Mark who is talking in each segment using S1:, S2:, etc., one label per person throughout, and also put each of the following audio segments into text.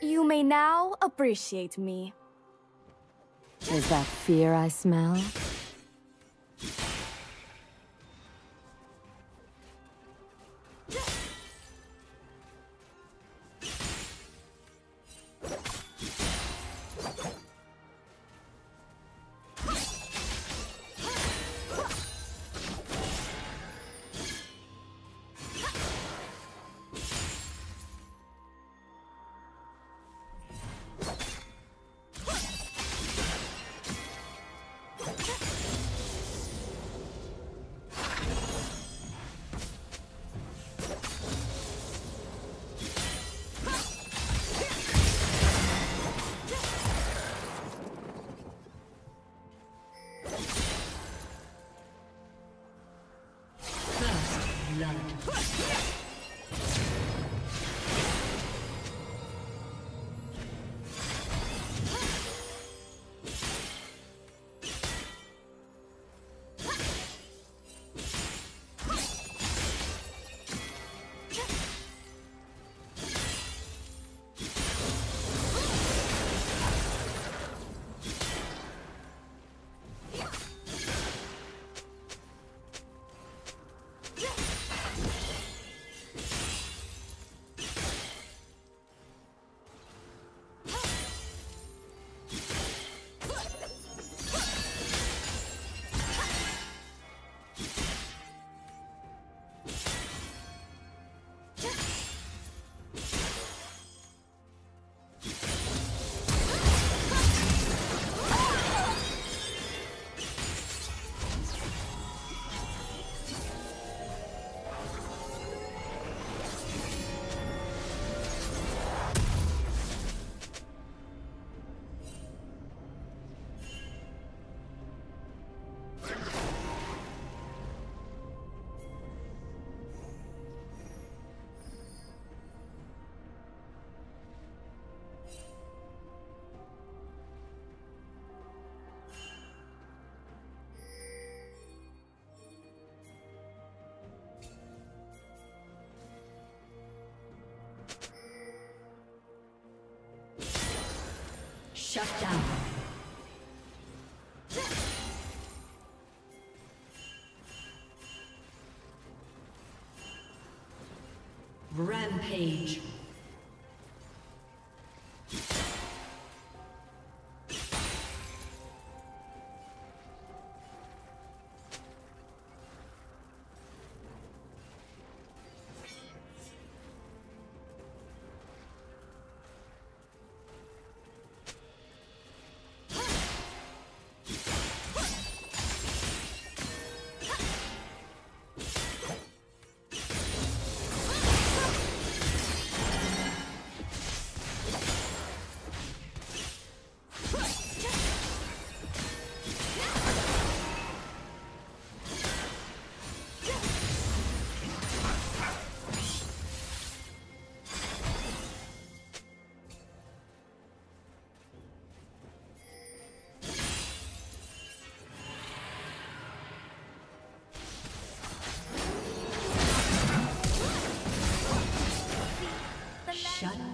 S1: You may now appreciate me.
S2: Is that fear I smell? blood.
S3: Shut down. Rampage.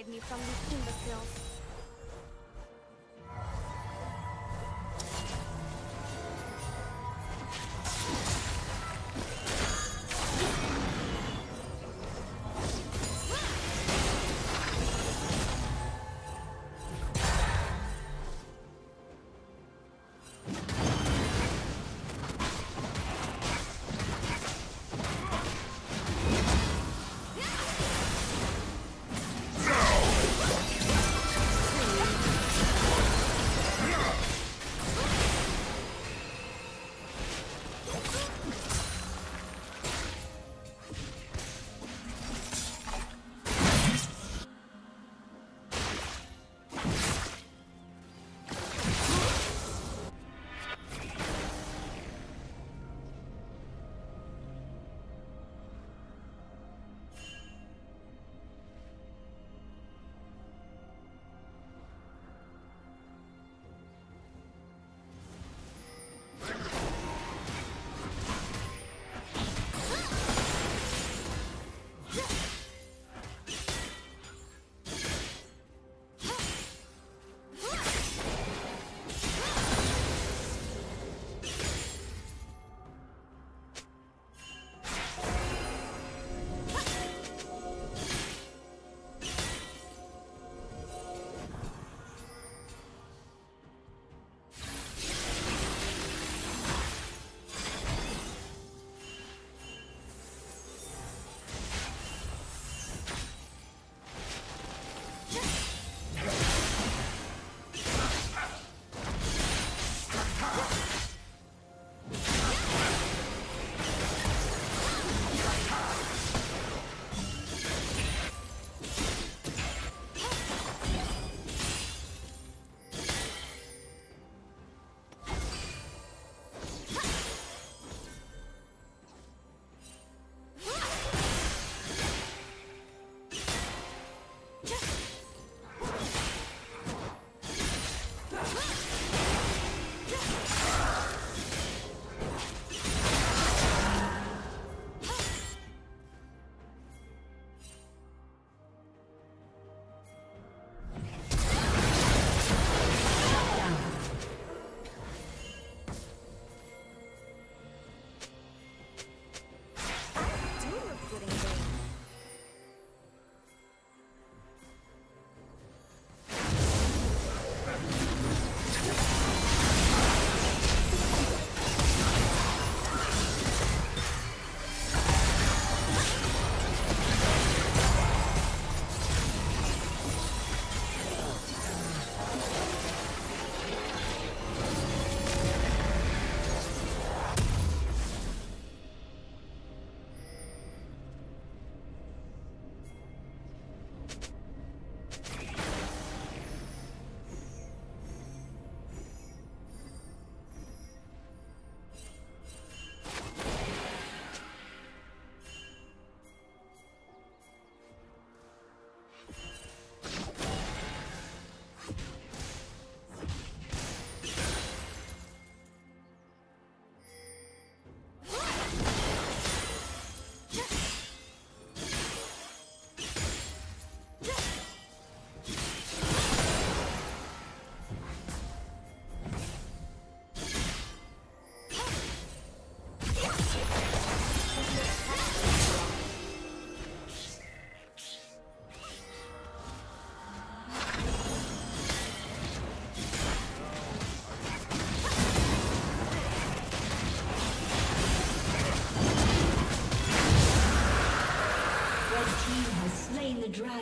S1: hide me from these imbeciles.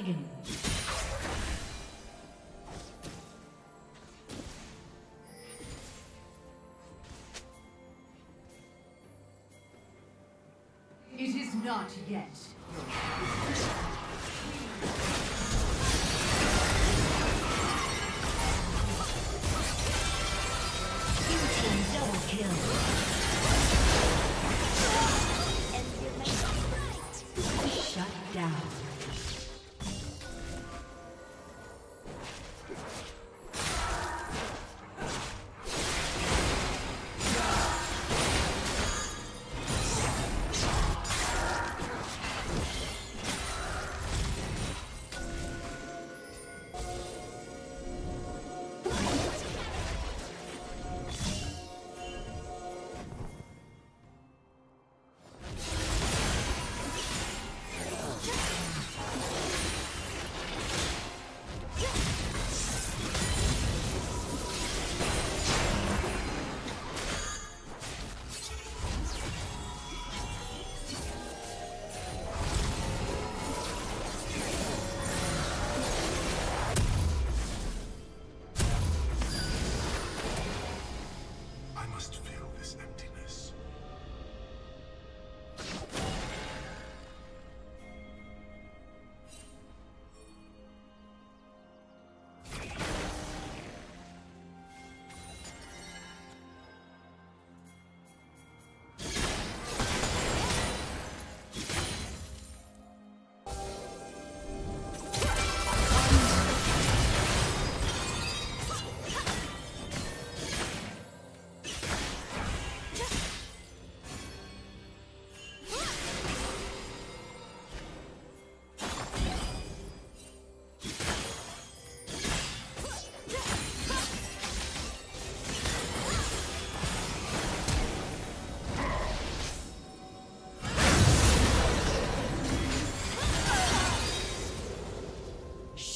S3: Dragon. It is not yet.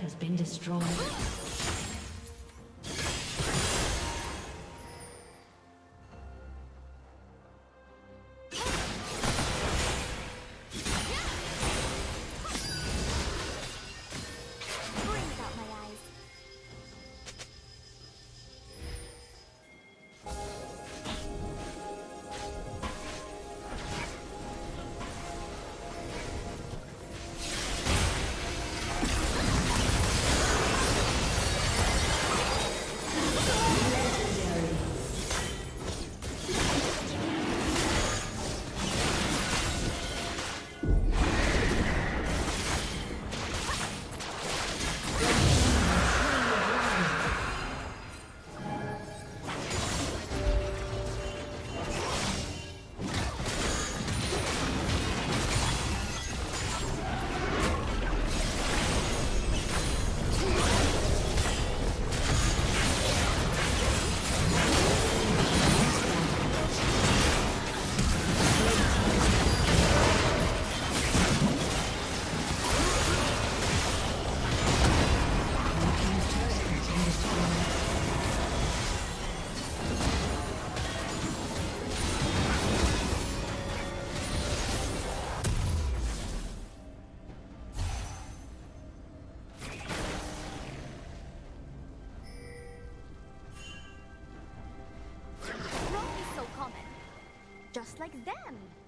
S3: Has been destroyed.
S1: Them.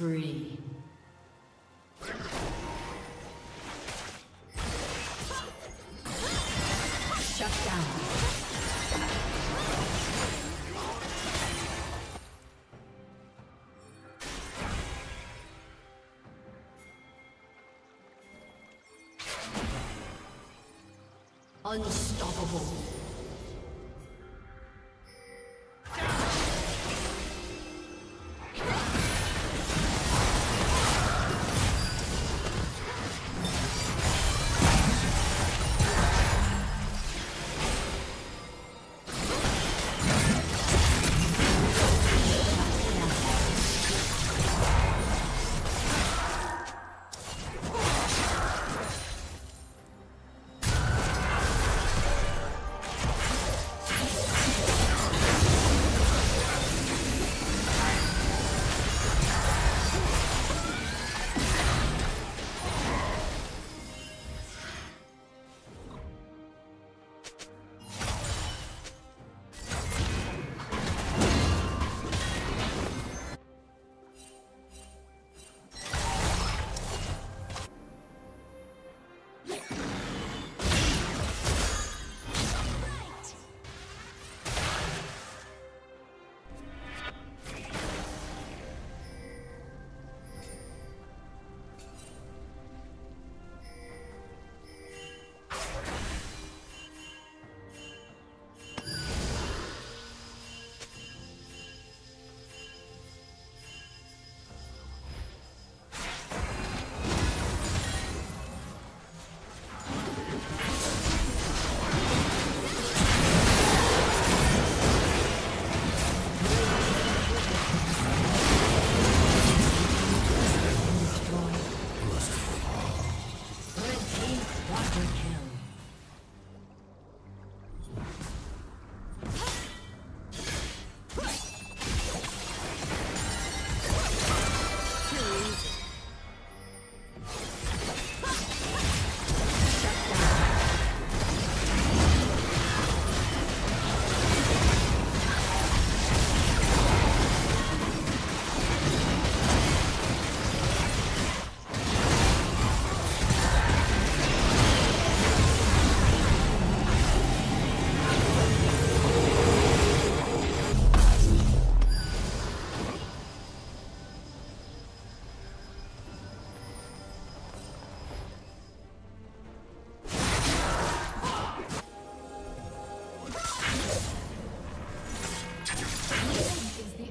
S3: Spree. Shut down. Unstoppable.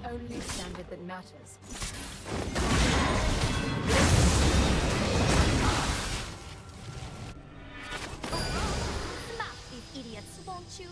S2: Only standard that matters.
S1: Idiots, won't you?